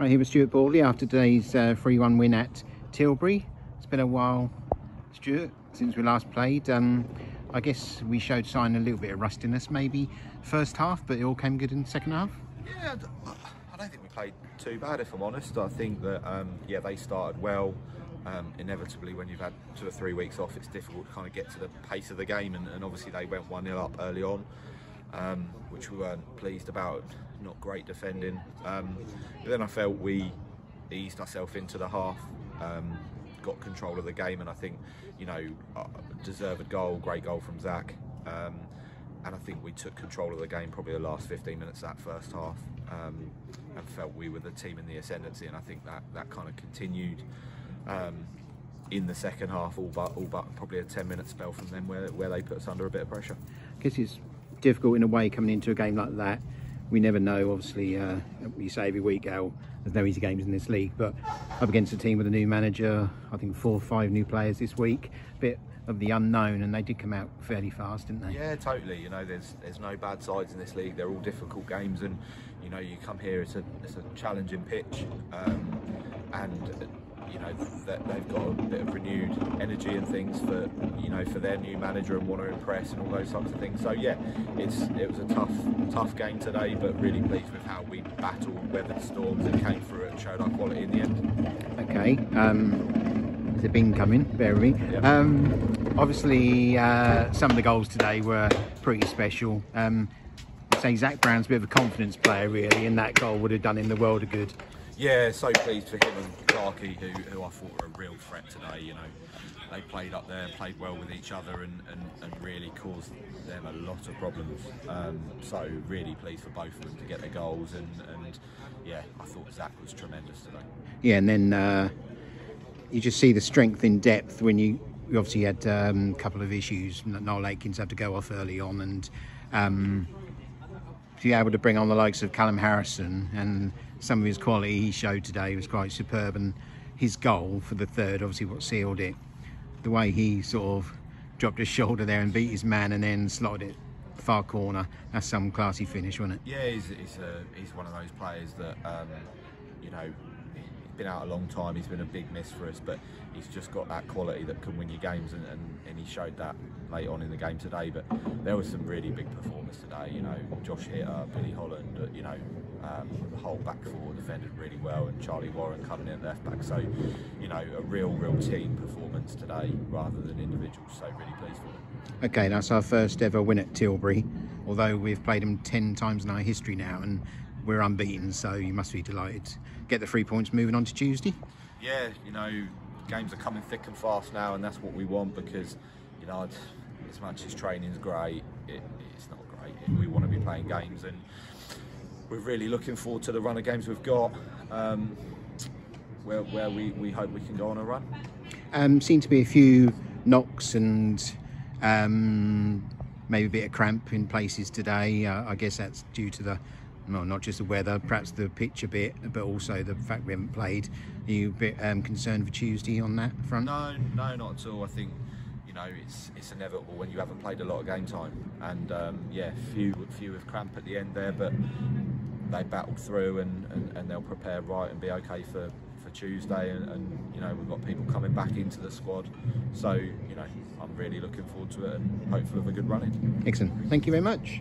Right here with Stuart Boardley after today's 3-1 uh, win at Tilbury. It's been a while, Stuart, since we last played. Um, I guess we showed sign a little bit of rustiness maybe first half, but it all came good in the second half. Yeah, I don't think we played too bad if I'm honest. I think that um, yeah they started well. Um, inevitably, when you've had two or three weeks off, it's difficult to kind of get to the pace of the game, and, and obviously they went one 0 up early on, um, which we weren't pleased about not great defending. Um, but then I felt we eased ourselves into the half, um, got control of the game, and I think, you know, uh, deserved goal, great goal from Zach. Um, and I think we took control of the game probably the last 15 minutes of that first half um, and felt we were the team in the ascendancy and I think that that kind of continued um, in the second half all but all but probably a 10 minute spell from them where, where they put us under a bit of pressure. I guess it's difficult in a way coming into a game like that we never know. Obviously, uh, we say every week how there's no easy games in this league, but up against a team with a new manager, I think four or five new players this week, a bit of the unknown, and they did come out fairly fast, didn't they? Yeah, totally. You know, there's there's no bad sides in this league. They're all difficult games, and you know, you come here, it's a it's a challenging pitch, um, and you know that they've got a bit of renewed energy and things for you know for their new manager and want to impress and all those types of things. So yeah, it's it was a tough tough game today, but really pleased with how we battled, weathered storms, and came through it and showed our quality in the end. Okay. Um, there's a bing coming, bear with me. Yep. Um, obviously, uh, some of the goals today were pretty special. Um, say Zach Brown's a bit of a confidence player, really, and that goal would have done him the world of good yeah, so pleased for him and Clarkey, who, who I thought were a real threat today. You know, they played up there, played well with each other, and, and, and really caused them a lot of problems. Um, so really pleased for both of them to get their goals, and, and yeah, I thought Zach was tremendous today. Yeah, and then uh, you just see the strength in depth when you. We obviously had um, a couple of issues. Noel Aikins had to go off early on, and um, to be able to bring on the likes of Callum Harrison and some of his quality he showed today was quite superb and his goal for the third obviously what sealed it. The way he sort of dropped his shoulder there and beat his man and then slotted it far corner that's some classy finish wasn't it? Yeah he's, he's, a, he's one of those players that um, you know been out a long time. He's been a big miss for us, but he's just got that quality that can win you games, and, and, and he showed that late on in the game today. But there was some really big performers today. You know, Josh Hitter, Billy Holland. Uh, you know, um, the whole back four defended really well, and Charlie Warren coming in left back. So, you know, a real, real team performance today rather than individuals. So really pleased for them. Okay, that's our first ever win at Tilbury. Although we've played them ten times in our history now, and we're unbeaten, so you must be delighted. Get the three points moving on to Tuesday. Yeah, you know, games are coming thick and fast now, and that's what we want because, you know, as much as training's great, it, it's not great. We want to be playing games, and we're really looking forward to the run of games we've got, um, where, where we, we hope we can go on a run. Um, seem to be a few knocks and um, maybe a bit of cramp in places today. Uh, I guess that's due to the well, not just the weather, perhaps the pitch a bit, but also the fact we haven't played. Are you a bit um, concerned for Tuesday on that front? No, no, not at all. I think you know it's it's inevitable when you haven't played a lot of game time, and um, yeah, few few with cramp at the end there, but they battled through and, and, and they'll prepare right and be okay for, for Tuesday and, and, you know we've got people coming back into the squad so you know I'm really looking forward to it and hopefully have a good running. Excellent. Thank you very much.